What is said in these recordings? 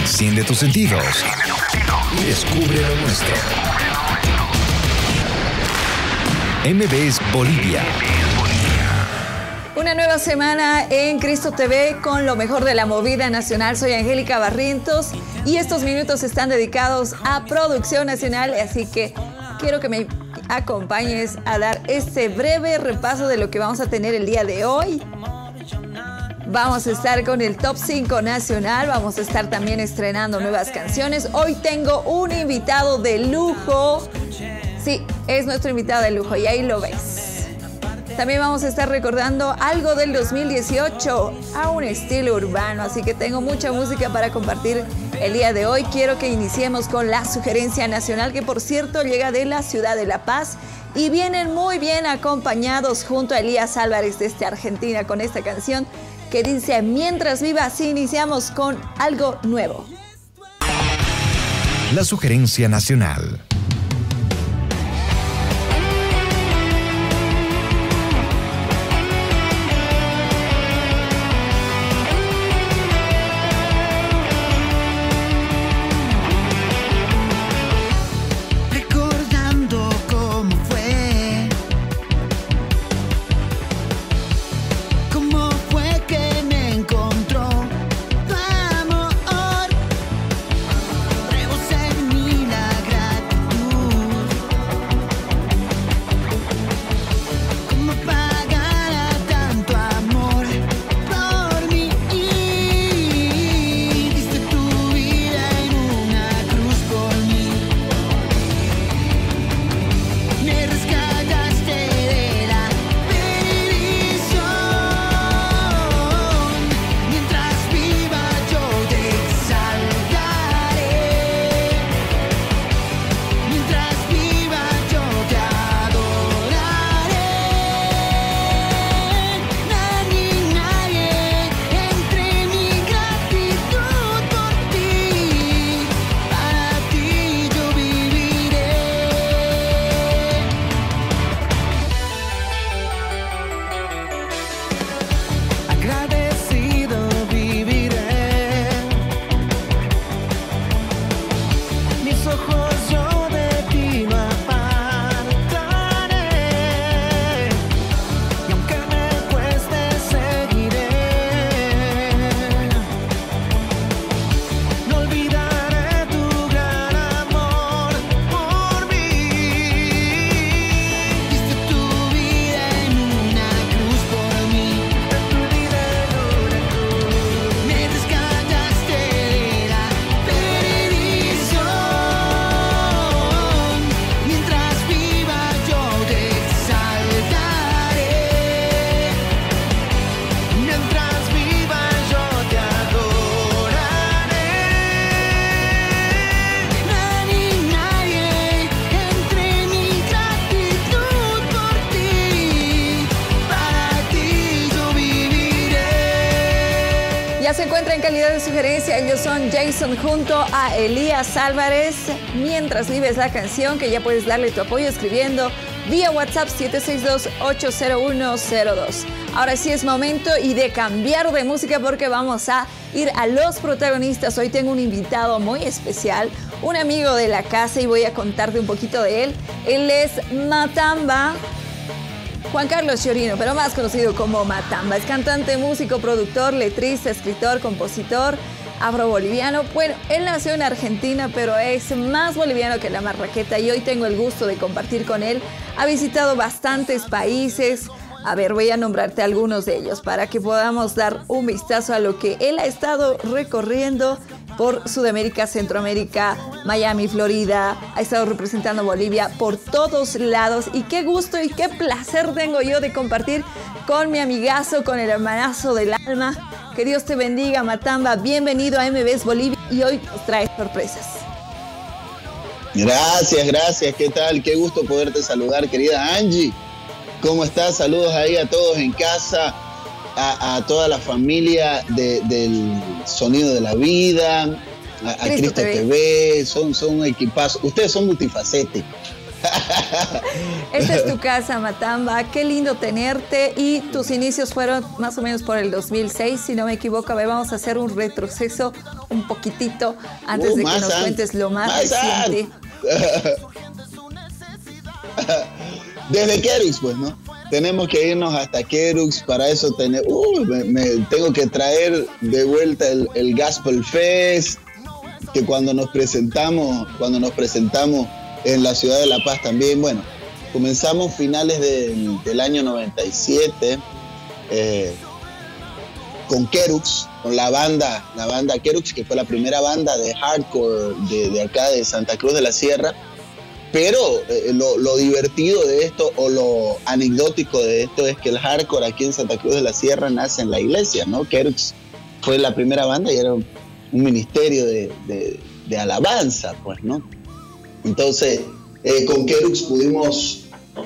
Enciende tus sentidos. Y descubre lo nuestro. MBS Bolivia. Una nueva semana en Cristo TV con lo mejor de la movida nacional. Soy Angélica Barrientos y estos minutos están dedicados a producción nacional, así que quiero que me acompañes a dar este breve repaso de lo que vamos a tener el día de hoy. Vamos a estar con el Top 5 Nacional, vamos a estar también estrenando nuevas canciones. Hoy tengo un invitado de lujo. Sí, es nuestro invitado de lujo y ahí lo ves. También vamos a estar recordando algo del 2018 a un estilo urbano, así que tengo mucha música para compartir el día de hoy. Quiero que iniciemos con la sugerencia nacional, que por cierto llega de la ciudad de La Paz y vienen muy bien acompañados junto a Elías Álvarez desde Argentina con esta canción que dice Mientras viva, así iniciamos con algo nuevo. La sugerencia nacional. Ellos son Jason junto a Elías Álvarez. Mientras vives la canción, que ya puedes darle tu apoyo escribiendo vía WhatsApp 762-80102. Ahora sí es momento y de cambiar de música porque vamos a ir a los protagonistas. Hoy tengo un invitado muy especial, un amigo de la casa y voy a contarte un poquito de él. Él es Matamba. Juan Carlos Chiorino, pero más conocido como Matamba. Es cantante, músico, productor, letrista, escritor, compositor afro-boliviano. Bueno, él nació en Argentina, pero es más boliviano que la marraqueta y hoy tengo el gusto de compartir con él. Ha visitado bastantes países. A ver, voy a nombrarte algunos de ellos para que podamos dar un vistazo a lo que él ha estado recorriendo por Sudamérica, Centroamérica, Miami, Florida, ha estado representando Bolivia por todos lados y qué gusto y qué placer tengo yo de compartir con mi amigazo, con el hermanazo del alma. Que Dios te bendiga, Matamba. Bienvenido a MBS Bolivia y hoy nos trae sorpresas. Gracias, gracias. ¿Qué tal? Qué gusto poderte saludar, querida Angie. ¿Cómo estás? Saludos ahí a todos en casa, a, toda la familia del Sonido de la Vida, a, Cristo, TV. Son, son equipazos. Ustedes son multifacéticos. Esta es tu casa, Matamba. Qué lindo tenerte. Y tus inicios fueron más o menos por el 2006, si no me equivoco. A ver, vamos a hacer un retroceso un poquitito antes Uh, de que nos an- cuentes lo más, más reciente. Desde Kerux, pues, ¿no? Tenemos que irnos hasta Kerux, para eso tener, uh, me, tengo que traer de vuelta el, el Fest, que cuando nos presentamos, cuando nos presentamos en la ciudad de La Paz también, bueno, comenzamos finales del, del año 97 eh, con Kerux, con la banda, la banda Kerux, que fue la primera banda de hardcore de, de acá de Santa Cruz de la Sierra. Pero eh, lo, lo divertido de esto o lo anecdótico de esto es que el hardcore aquí en Santa Cruz de la Sierra nace en la iglesia, ¿no? Kerux fue la primera banda y era un, un ministerio de, de- de alabanza, pues, ¿no? Entonces, eh, con Kerux pudimos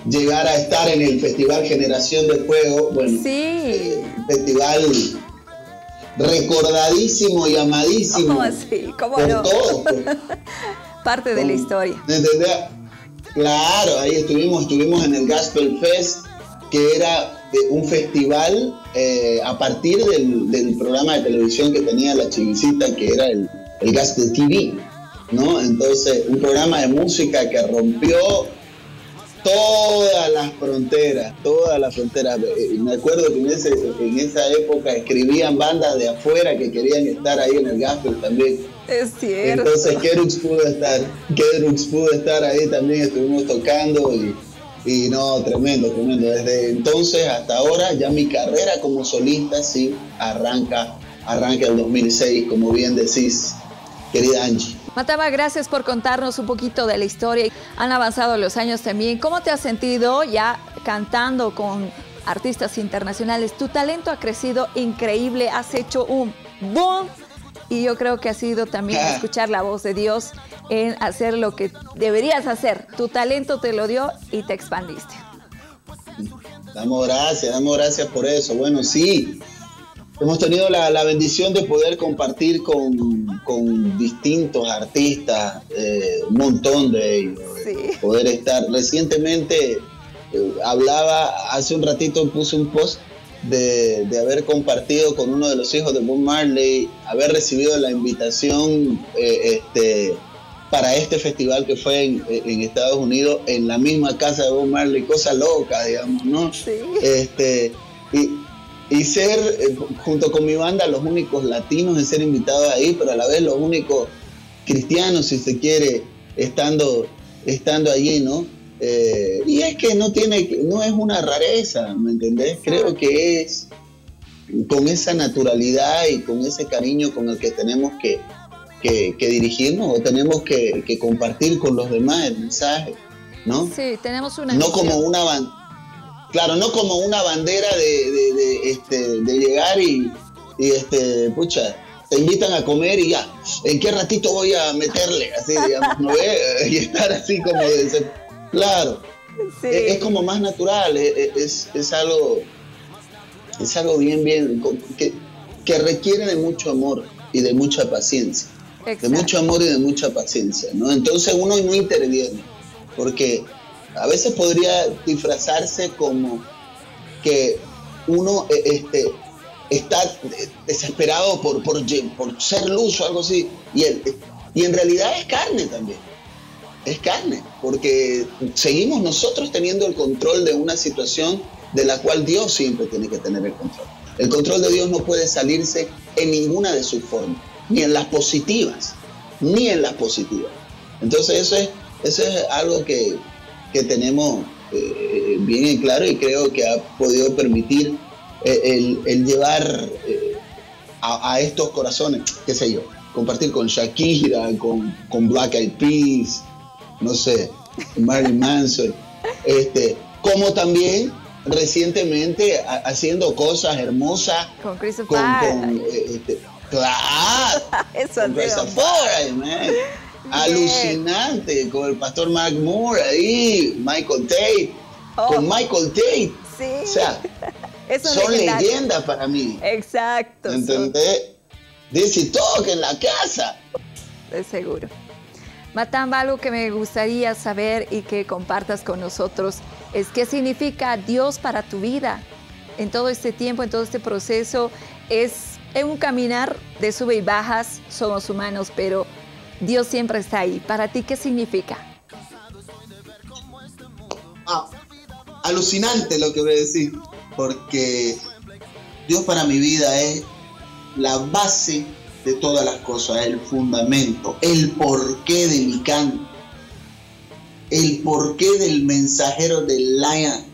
llegar a estar en el Festival Generación de Fuego, bueno, Sí. eh, festival recordadísimo y amadísimo ¿Cómo así? ¿Cómo por no? todos, pues. Parte de la historia. Claro, ahí estuvimos, estuvimos en el Gospel Fest, que era un festival eh, a partir del, del programa de televisión que tenía la chivisita, que era el, el Gospel TV, ¿no? Entonces, un programa de música que rompió todas las fronteras, todas las fronteras. Eh, Me acuerdo que en, ese, en esa época escribían bandas de afuera que querían estar ahí en el Gospel también. Es cierto. Entonces Kerux pudo estar, Kerux pudo estar ahí también, estuvimos tocando y, y no, tremendo, tremendo. Desde entonces hasta ahora ya mi carrera como solista sí arranca, arranca el 2006, como bien decís, querida Angie. Mataba, gracias por contarnos un poquito de la historia. Han avanzado los años también. ¿Cómo te has sentido ya cantando con artistas internacionales? Tu talento ha crecido increíble, has hecho un boom y yo creo que ha sido también escuchar la voz de Dios en hacer lo que deberías hacer. Tu talento te lo dio y te expandiste. Damos gracias, damos gracias por eso. Bueno, sí, hemos tenido la, la bendición de poder compartir con, con distintos artistas, eh, un montón de ellos. Sí. Poder estar. Recientemente eh, hablaba, hace un ratito puse un post de, de haber compartido con uno de los hijos de Bob Marley, haber recibido la invitación eh, este, para este festival que fue en, en Estados Unidos, en la misma casa de Bob Marley, cosa loca, digamos, ¿no? Sí. Este, y, y ser, eh, junto con mi banda, los únicos latinos en ser invitados ahí, pero a la vez los únicos cristianos, si se quiere, estando, estando allí, ¿no? Eh, y es que no tiene, no es una rareza, ¿me entendés? Creo que es con esa naturalidad y con ese cariño con el que tenemos que, que, que dirigirnos o tenemos que, que compartir con los demás el mensaje, ¿no? Sí, tenemos una no como una claro no como una bandera de, de- de, este, de llegar y, y, este pucha te invitan a comer y ya en qué ratito voy a meterle así digamos ¿no y estar así como de claro Sí. es, es como más natural es, es, algo es algo bien bien que, que requiere de mucho amor y de mucha paciencia de mucho amor y de mucha paciencia, ¿no? Entonces uno no interviene, porque a veces podría disfrazarse como que uno eh, este, está desesperado por, por, ser luz o algo así, y, el- y en realidad es carne también, es carne, porque seguimos nosotros teniendo el control de una situación de la cual Dios siempre tiene que tener el control. El control de Dios no puede salirse en ninguna de sus formas, ni en las positivas, ni en las positivas. Entonces eso es, eso es algo que, que tenemos eh, bien en claro y creo que ha podido permitir eh, el, llevar eh, a, a estos corazones, qué sé yo, compartir con Shakira, con, con Black Eyed Peas, no sé, Marilyn Manson, este, como también recientemente ha- haciendo cosas hermosas Con Christopher. con, con, este, claro, Eso con Rastafari, man. Alucinante, con el pastor Mark Moore ahí, Michael Tate, Oh. con Michael Tate. Sí. O sea, son legendario. leyendas para mí. Exacto. son- ¿Entendés? Dice talk en la casa. de seguro. Matamba, algo que me gustaría saber y que compartas con nosotros es qué significa Dios para tu vida en todo este tiempo, en todo este proceso. Es un caminar de sube y bajas, somos humanos, pero Dios siempre está ahí. ¿Para ti qué significa? Ah, alucinante lo que voy a decir, porque Dios para mi vida es la base de todas las cosas, el fundamento, el porqué de mi canto, el porqué del mensajero del lion.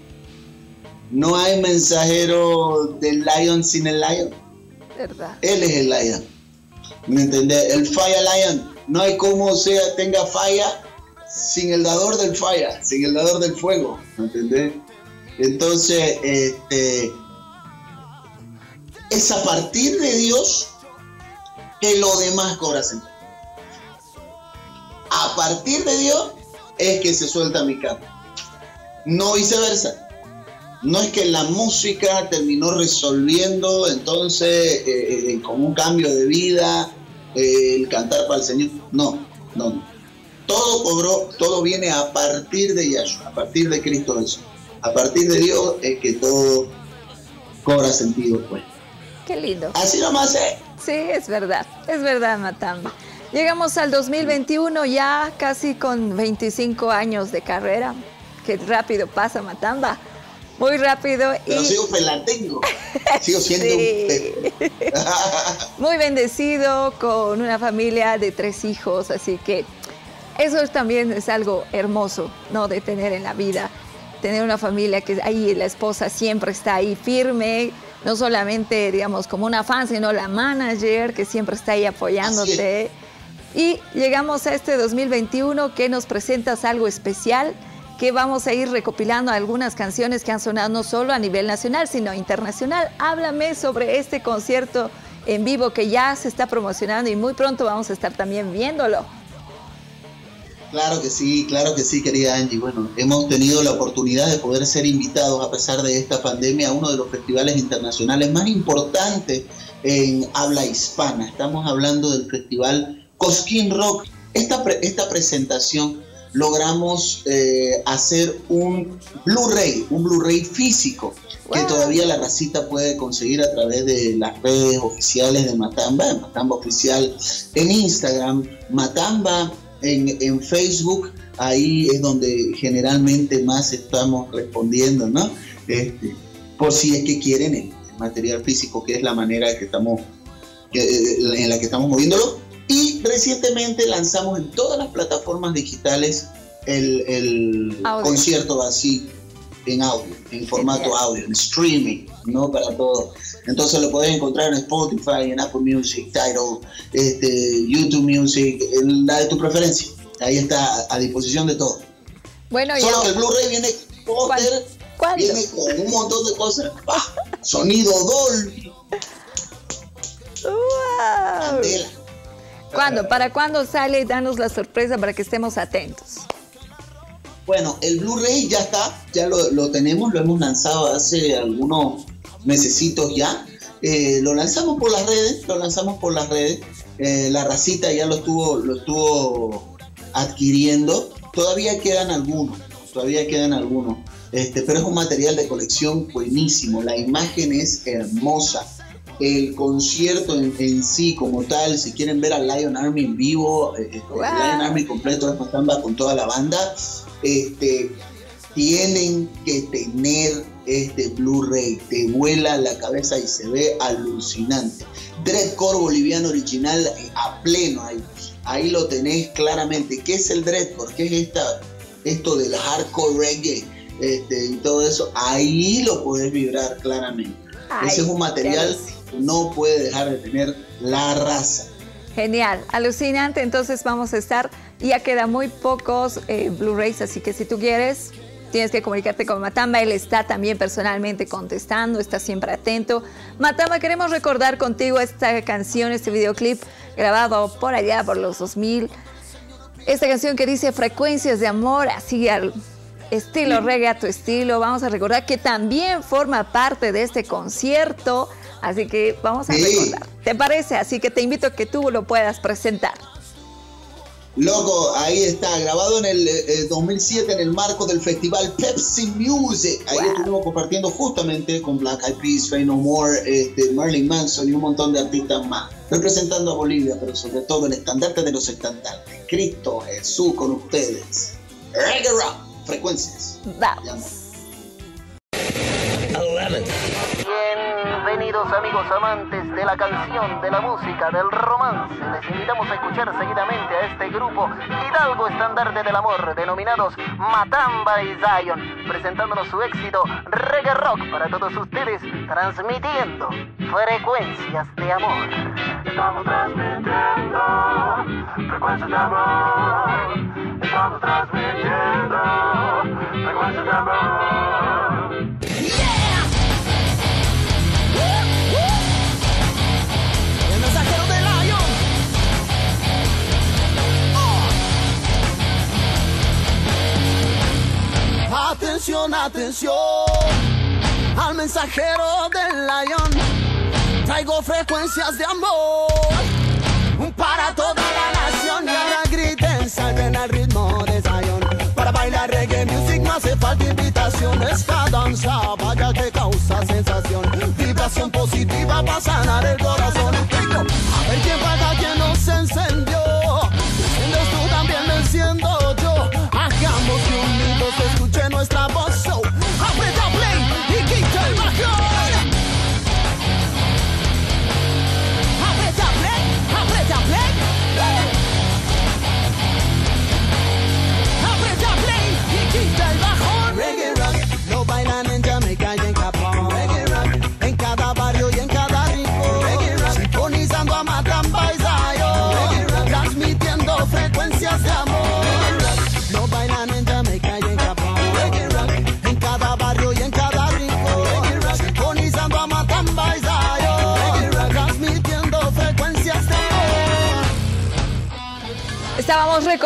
No hay mensajero del lion sin el lion. ¿Verdad? Él es el lion. ¿Me entendés? El fire lion. No hay como sea, tenga falla sin el dador del fire, sin el dador del fuego. ¿Me entendés? Entonces, este, es a partir de Dios que lo demás cobra sentido. A partir de Dios es que se suelta mi canto. No viceversa. No es que la música terminó resolviendo entonces eh, eh, con un cambio de vida eh, el cantar para el Señor. No, no, Todo cobró, todo viene a partir de Yahshua, a partir de Cristo Jesús. A partir de Dios es que todo cobra sentido, pues. Qué lindo. Así nomás es. Sí, es verdad, es verdad, Matamba. Llegamos al 2021 ya casi con 25 años de carrera. Qué rápido pasa, Matamba. Muy rápido. Pero sigo pelantengo. Sigo siendo un Muy bendecido con una familia de tres hijos, así que eso también es algo hermoso, ¿no? De tener en la vida. Tener una familia que ahí la esposa siempre está ahí firme, no solamente, digamos, como una fan, sino la manager que siempre está ahí apoyándote. Y llegamos a este 2021 que nos presentas algo especial, que vamos a ir recopilando algunas canciones que han sonado no solo a nivel nacional, sino internacional. Háblame sobre este concierto en vivo que ya se está promocionando y muy pronto vamos a estar también viéndolo. Claro que sí, claro que sí, querida Angie. Bueno, hemos tenido la oportunidad de poder ser invitados, a pesar de esta pandemia, a uno de los festivales internacionales más importantes en habla hispana. Estamos hablando del festival Cosquín Rock. Esta, esta presentación logramos eh, hacer un Blu-ray, un Blu-ray físico, que todavía la racita puede conseguir a través de las redes oficiales de Matamba, Matamba Oficial en Instagram, Matamba en, Facebook, ahí es donde generalmente más estamos respondiendo, ¿no? Este, por si es que quieren el, material físico, que es la manera que estamos, eh, en la que estamos moviéndolo. Y recientemente lanzamos en todas las plataformas digitales el, concierto así en audio, en formato audio, en streaming, ¿no? Para todo. Entonces lo puedes encontrar en Spotify, en Apple Music, Tidal, este, YouTube Music, en la de tu preferencia. Ahí está a disposición de todo. Bueno, Solo que el Blu-ray viene póster, viene con un montón de cosas. Sonido Dolby. Wow. ¿Cuándo? ¿Para cuándo sale? Danos la sorpresa para que estemos atentos. Bueno, el Blu-ray ya está, ya lo, lo, tenemos, lo hemos lanzado hace algunos mesecitos ya. Eh, lo lanzamos por las redes, lo lanzamos por las redes. Eh, la racita ya lo estuvo, lo estuvo adquiriendo. Todavía quedan algunos, todavía quedan algunos. Este, pero es un material de colección buenísimo. La imagen es hermosa. El concierto en, sí, como tal, si quieren ver a Lion Army en vivo, eh, este, Lion Army completo con toda la banda, este, tienen que tener este Blu-ray, te vuela la cabeza y se ve alucinante. Dreadcore boliviano original a pleno ahí, ahí lo tenés claramente. ¿Qué es el Dreadcore? ¿Qué es esta, esto del hardcore reggae este, y todo eso? Ahí lo podés vibrar claramente. Ese es un material que no puede dejar de tener la raza. Genial, alucinante. Entonces vamos a estar, ya quedan muy pocos eh, Blu-rays, así que si tú quieres, tienes que comunicarte con Matamba. Él está también personalmente contestando, está siempre atento. Matamba, queremos recordar contigo esta canción, este videoclip grabado por allá, por los 2000. Esta canción que dice Frecuencias de Amor, así al estilo reggae a tu estilo. Vamos a recordar que también forma parte de este concierto. Así que vamos a recordar. ¿Te parece? Así que te invito a que tú lo puedas presentar. Loco, ahí está, grabado en el 2007 eh, en el marco del festival Pepsi Music. Ahí estuvimos compartiendo justamente con Black Eyed Peas, Fey No More, este, Marilyn Manson y un montón de artistas más. Representando a Bolivia, pero sobre todo el estandarte de los estandartes. Cristo Jesús con ustedes. Reggae Rock, frecuencias. Vamos. Bienvenidos amigos amantes de la canción, de la música, del romance. Les invitamos a escuchar seguidamente a este grupo Hidalgo Estandarte del Amor, denominados Matamba y Zion, presentándonos su éxito Reggae Rock para todos ustedes, transmitiendo frecuencias de amor. Estamos transmitiendo frecuencias de amor. Estamos transmitiendo frecuencias de amor. Atención, atención al mensajero del Lion. Traigo frecuencias de amor para toda la nación. Y ahora griten, salven al ritmo de Zion. Para bailar reggae music no hace falta invitación. Esta danza, vaya que causa sensación. Vibración positiva para sanar el corazón. A ver quién paga, quién nos encendió.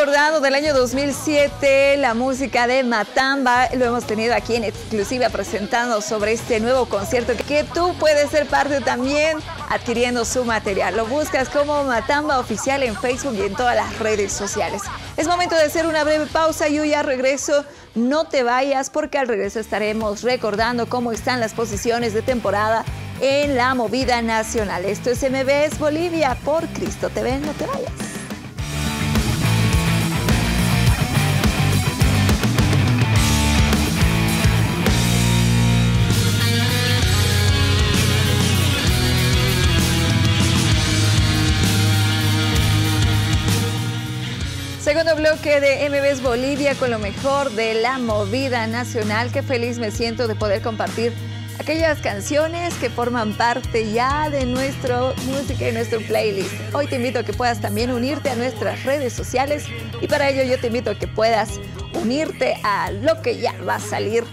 Recordando del año 2007 la música de Matamba. Lo hemos tenido aquí en exclusiva presentando sobre este nuevo concierto que tú puedes ser parte también adquiriendo su material. Lo buscas como Matamba Oficial en Facebook y en todas las redes sociales. Es momento de hacer una breve pausa. Yo ya regreso. No te vayas porque al regreso estaremos recordando cómo están las posiciones de temporada en la movida nacional. Esto es MBS Bolivia por Cristo TV. No te vayas. Segundo bloque de MBS Bolivia con lo mejor de la movida nacional. Qué feliz me siento de poder compartir aquellas canciones que forman parte ya de nuestra música y nuestro playlist. Hoy te invito a que puedas también unirte a nuestras redes sociales y para ello yo te invito a que puedas unirte a lo que ya va a salir.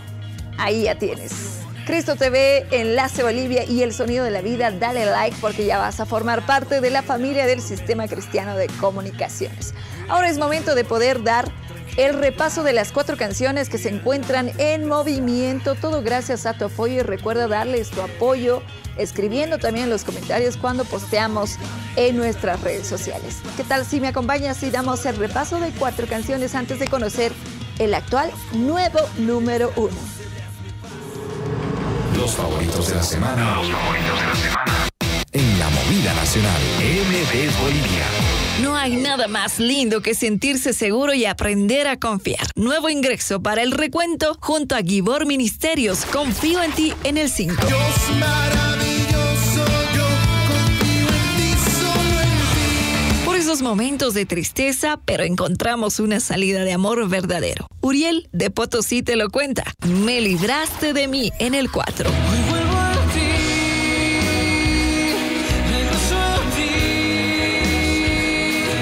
Ahí ya tienes. Cristo TV, Enlace Bolivia y El Sonido de la Vida, dale like porque ya vas a formar parte de la familia del Sistema Cristiano de Comunicaciones. Ahora es momento de poder dar el repaso de las cuatro canciones que se encuentran en movimiento, todo gracias a tu apoyo y recuerda darles tu apoyo escribiendo también los comentarios cuando posteamos en nuestras redes sociales. ¿Qué tal si me acompañas y damos el repaso de cuatro canciones antes de conocer el actual nuevo número uno? Los favoritos de la semana. Los favoritos de la semana. En la movida nacional. MBS Bolivia. No hay nada más lindo que sentirse seguro y aprender a confiar. Nuevo ingreso para el recuento junto a Gibor Ministerios. Confío en ti en el 5. Esos momentos de tristeza, pero encontramos una salida de amor verdadero. Uriel de Potosí te lo cuenta. Me libraste de mí en el 4. Vuelvo a ti, regreso a ti.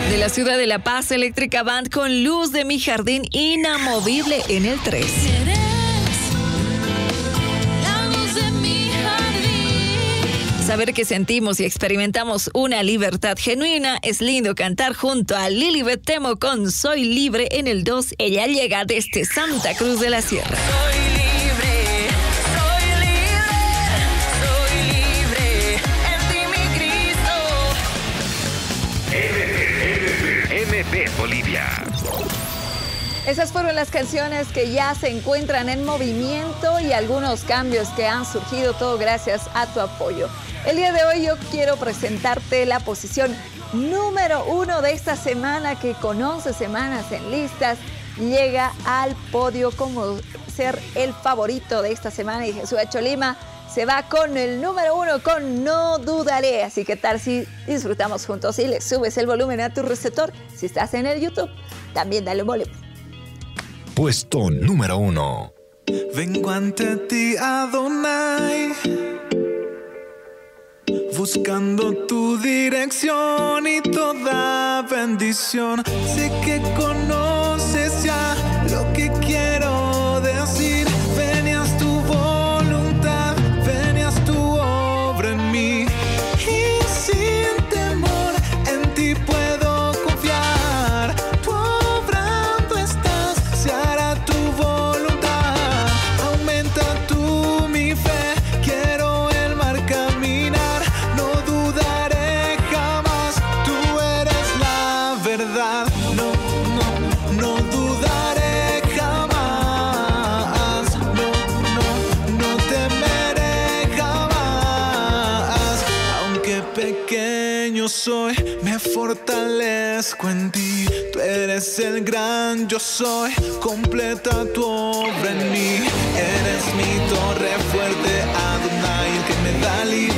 De la ciudad de La Paz, Eléctrica Band con Luz de mi Jardín inamovible en el 3. Saber que sentimos y experimentamos una libertad genuina es lindo cantar junto a Lilibet Temo con Soy Libre en el 2. Ella llega desde Santa Cruz de la Sierra. Soy libre, soy libre, soy libre, en ti mi Cristo. MB Bolivia. Esas fueron las canciones que ya se encuentran en movimiento y algunos cambios que han surgido, todo gracias a tu apoyo. El día de hoy yo quiero presentarte la posición número uno de esta semana que con 11 semanas en listas llega al podio como ser el favorito de esta semana y Jesús Cholima se va con el número uno con No Dudaré. Así que tal si disfrutamos juntos y le subes el volumen a tu receptor. Si estás en el YouTube, también dale un volumen. Puesto número uno. Vengo ante ti, Adonai, buscando tu dirección y toda bendición. Sé que conoces ya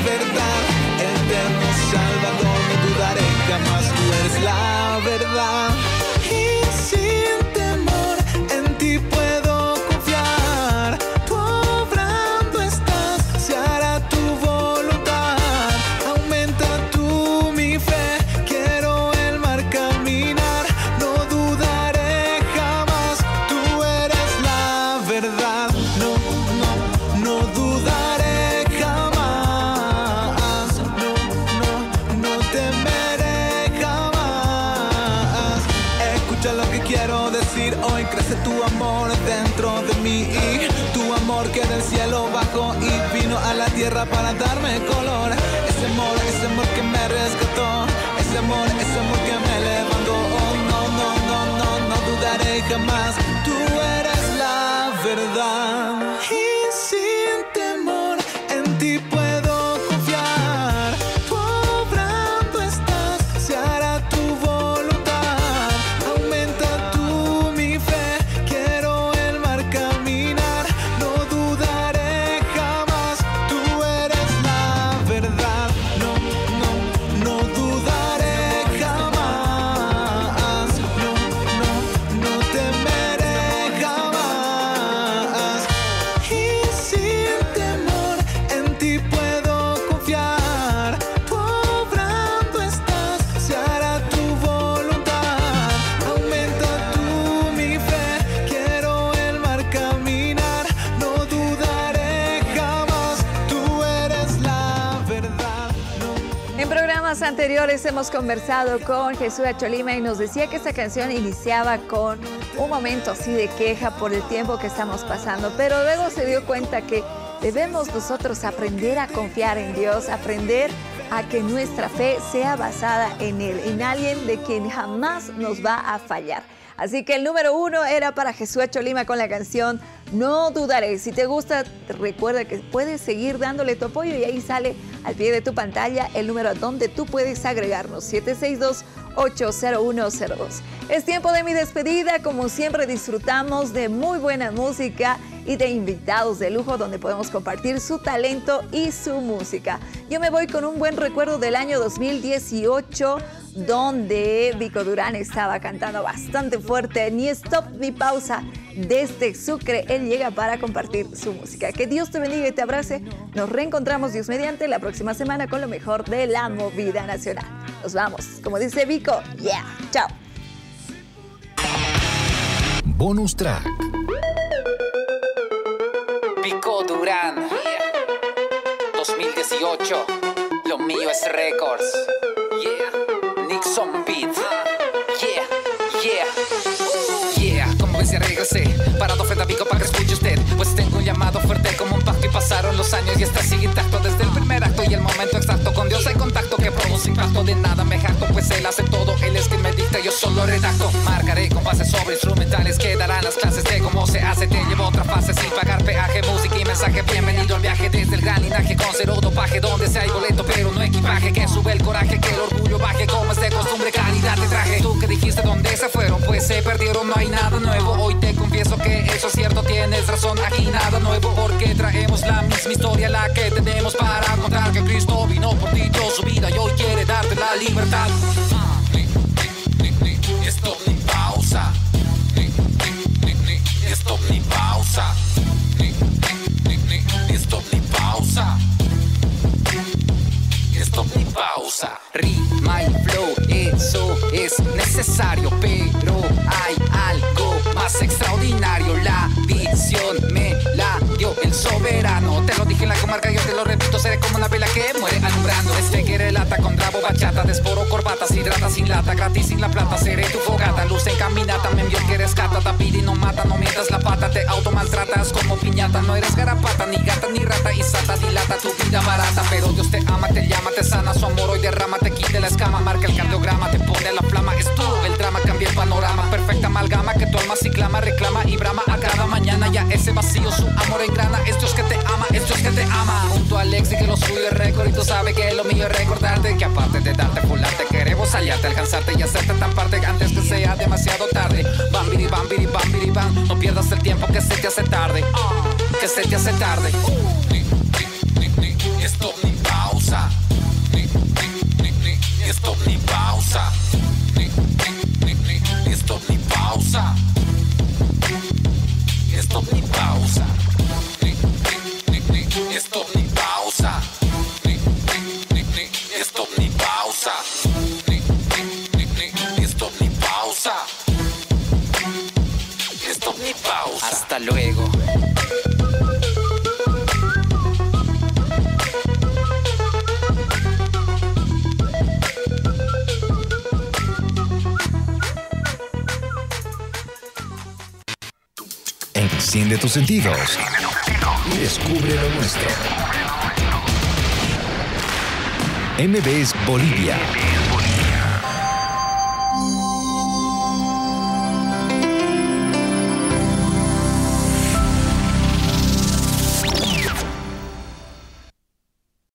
da libertad. Eterno Salvador, no dudaré jamás, tú eres la verdad. Jamás. Tú eres la verdad. Anteriores hemos conversado con Jesús Cholima y nos decía que esta canción iniciaba con un momento así de queja por el tiempo que estamos pasando, pero luego se dio cuenta que debemos nosotros aprender a confiar en Dios, aprender a que nuestra fe sea basada en Él, en alguien de quien jamás nos va a fallar. Así que el número uno era para Jesús Cholima con la canción No dudaré. Si te gusta, recuerda que puedes seguir dándole tu apoyo y ahí sale al pie de tu pantalla el número donde tú puedes agregarnos 762-80102. Es tiempo de mi despedida. Como siempre disfrutamos de muy buena música y de invitados de lujo donde podemos compartir su talento y su música. Yo me voy con un buen recuerdo del año 2018 donde Vico Durán estaba cantando bastante fuerte, ni stop ni pausa. Desde Sucre, él llega para compartir su música. Que Dios te bendiga y te abrace. Nos reencontramos, Dios mediante, la próxima semana con lo mejor de la movida nacional. Nos vamos. Como dice Vico, yeah. Chao. Bonus track. Pico Durán 2018 Lo mío es Records Parado frente a Pico para que escuche usted Pues tengo un llamado fuerte como un pacto Y pasaron los años y está sigue intacto Desde el primer acto y el momento exacto Con Dios hay contacto que produce impacto De nada me jacto pues él hace todo, él es quien me dicta, yo solo redacto. Marcaré con bases sobre instrumentales que darán las clases de cómo se hace. Te llevo otra fase sin pagar peaje, música y mensaje. Bienvenido al viaje desde el gran linaje con cero dopaje, donde se hay boleto, pero no equipaje. Que sube el coraje, que el orgullo baje, como es de costumbre, calidad de traje. Tú que dijiste dónde se fueron, pues se perdieron, no hay nada eso es cierto, tienes razón, aquí nada nuevo, porque traemos la misma historia, la que tenemos para contar que Cristo vino por ti, dio su vida y hoy quiere darte la libertad. Stop ni pausa. Stop ni pausa. Stop ni pausa. Stop ni pausa. Rima y flow, eso es necesario, pero hay algo más extraordinario. La visión me la dio el soberano. Te lo dije en la comarca, yo te lo repito, seré como una vela que muere alumbrando. Este que relata con rabo, bachata, desporo, corbatas, hidrata sin lata, gratis sin la plata, seré tu fogata. Luz en caminata, me envió que rescata, tapir y no mata, no mientas la pata, te automaltratas como piñata. No eres garapata, ni gata, ni rata, y sata dilata tu vida barata. Pero Dios te ama, te llama, te sana, su amor hoy derrama, te quite la escama, marca el cardiograma, te sí clama, reclama y brama a cada mañana. Ya ese vacío, su amor engrana, es que te ama, es que te ama. Junto a Alexi que lo suyo es récord y tú sabes que lo mío es recordarte que aparte de darte fularte, queremos hallarte, alcanzarte y hacerte tan parte antes que sea demasiado tarde. Bambiri, bambiri, bambiri, bam, no pierdas el tiempo que se te hace tarde, ah, que se te hace tarde. Ni, ni, ni, ni, stop ni pausa. Ni, ni, ni, ni, stop ni pausa. Ni, ni, ni, ni, stop ni pausa. Tus sentidos y descubre lo nuestro. MBS Bolivia